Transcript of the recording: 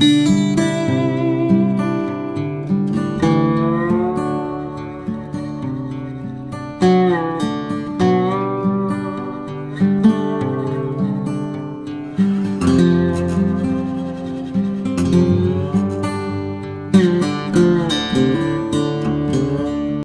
you